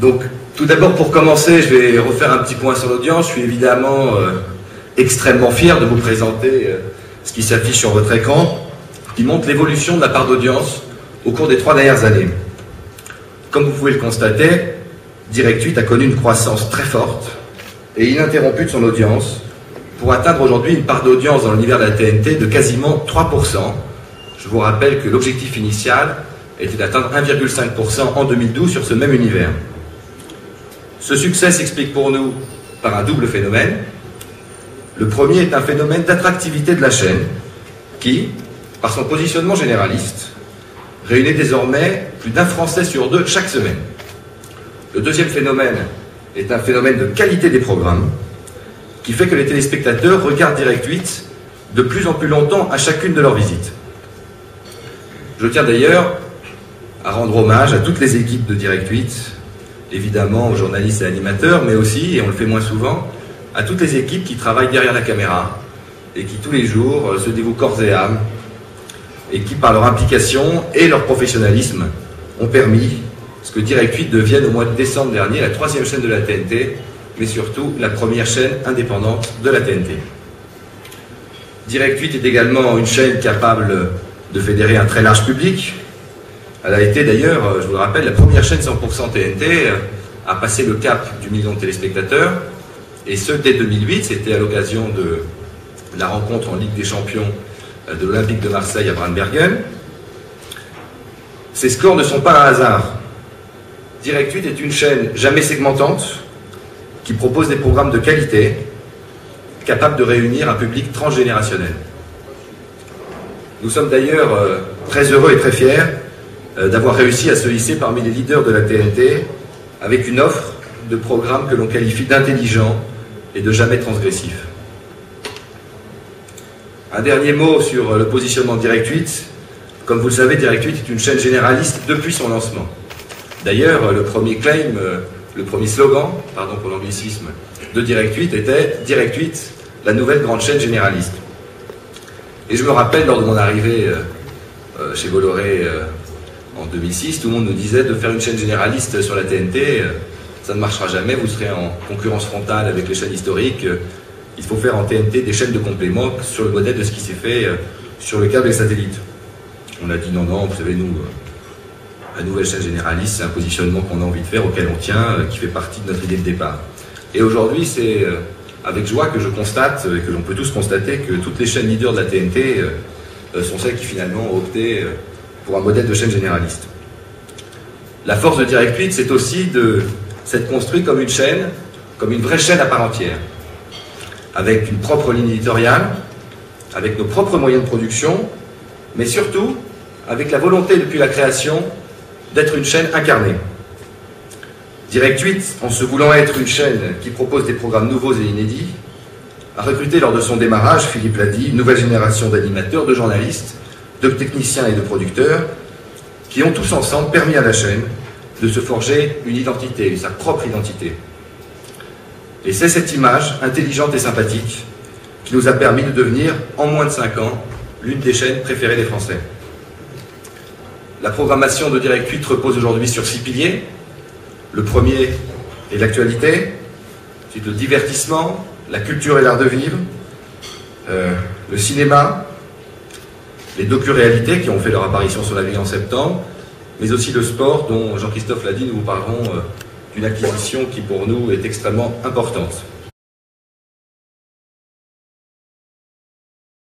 Donc, tout d'abord, pour commencer, je vais refaire un petit point sur l'audience. Je suis évidemment euh, extrêmement fier de vous présenter euh, ce qui s'affiche sur votre écran, qui montre l'évolution de la part d'audience au cours des trois dernières années. Comme vous pouvez le constater, Direct 8 a connu une croissance très forte et ininterrompue de son audience pour atteindre aujourd'hui une part d'audience dans l'univers de la TNT de quasiment 3%. Je vous rappelle que l'objectif initial était d'atteindre 1,5% en 2012 sur ce même univers. Ce succès s'explique pour nous par un double phénomène. Le premier est un phénomène d'attractivité de la chaîne qui, par son positionnement généraliste, réunit désormais plus d'un Français sur deux chaque semaine. Le deuxième phénomène est un phénomène de qualité des programmes qui fait que les téléspectateurs regardent Direct 8 de plus en plus longtemps à chacune de leurs visites. Je tiens d'ailleurs à rendre hommage à toutes les équipes de Direct 8, évidemment aux journalistes et animateurs, mais aussi, et on le fait moins souvent, à toutes les équipes qui travaillent derrière la caméra et qui tous les jours euh, se dévouent corps et âme et qui, par leur implication et leur professionnalisme, ont permis ce que Direct 8 devienne au mois de décembre dernier la troisième chaîne de la TNT, mais surtout la première chaîne indépendante de la TNT. Direct 8 est également une chaîne capable de fédérer un très large public. Elle a été d'ailleurs, je vous le rappelle, la première chaîne 100% TNT à passer le cap du million de téléspectateurs, et ce dès 2008, c'était à l'occasion de la rencontre en Ligue des Champions de l'Olympique de Marseille à Brandbergen. Ces scores ne sont pas un hasard. Direct 8 est une chaîne jamais segmentante qui propose des programmes de qualité capables de réunir un public transgénérationnel. Nous sommes d'ailleurs euh, très heureux et très fiers euh, d'avoir réussi à se hisser parmi les leaders de la TNT avec une offre de programmes que l'on qualifie d'intelligents et de jamais transgressifs. Un dernier mot sur le positionnement de Direct 8. Comme vous le savez, Direct 8 est une chaîne généraliste depuis son lancement. D'ailleurs, le premier claim, euh, le premier slogan, pardon pour l'anglicisme, de Direct 8 était Direct 8, la nouvelle grande chaîne généraliste. Et je me rappelle lors de mon arrivée euh, euh, chez Bolloré 2006, tout le monde nous disait de faire une chaîne généraliste sur la TNT, ça ne marchera jamais, vous serez en concurrence frontale avec les chaînes historiques il faut faire en TNT des chaînes de complément sur le modèle de ce qui s'est fait euh, sur le câble et satellite. On a dit non, non, vous savez, nous, euh, la nouvelle chaîne généraliste, c'est un positionnement qu'on a envie de faire, auquel on tient, euh, qui fait partie de notre idée de départ. Et aujourd'hui, c'est avec joie que je constate, et que l'on peut tous constater, que toutes les chaînes leaders de la TNT sont celles qui finalement ont opté pour un modèle de chaîne généraliste. La force de Direct 8, c'est aussi de s'être construit comme une chaîne, comme une vraie chaîne à part entière avec une propre ligne éditoriale, avec nos propres moyens de production, mais surtout avec la volonté depuis la création d'être une chaîne incarnée. Direct 8, en se voulant être une chaîne qui propose des programmes nouveaux et inédits, a recruté lors de son démarrage, Philippe l'a dit, une nouvelle génération d'animateurs, de journalistes, de techniciens et de producteurs, qui ont tous ensemble permis à la chaîne de se forger une identité, sa propre identité. Et c'est cette image intelligente et sympathique qui nous a permis de devenir, en moins de 5 ans, l'une des chaînes préférées des Français. La programmation de Direct 8 repose aujourd'hui sur six piliers. Le premier est l'actualité, ensuite le divertissement, la culture et l'art de vivre, euh, le cinéma, les docu-réalités qui ont fait leur apparition sur la ville en septembre, mais aussi le sport dont Jean-Christophe l'a dit, nous vous parlerons euh, une acquisition qui pour nous est extrêmement importante.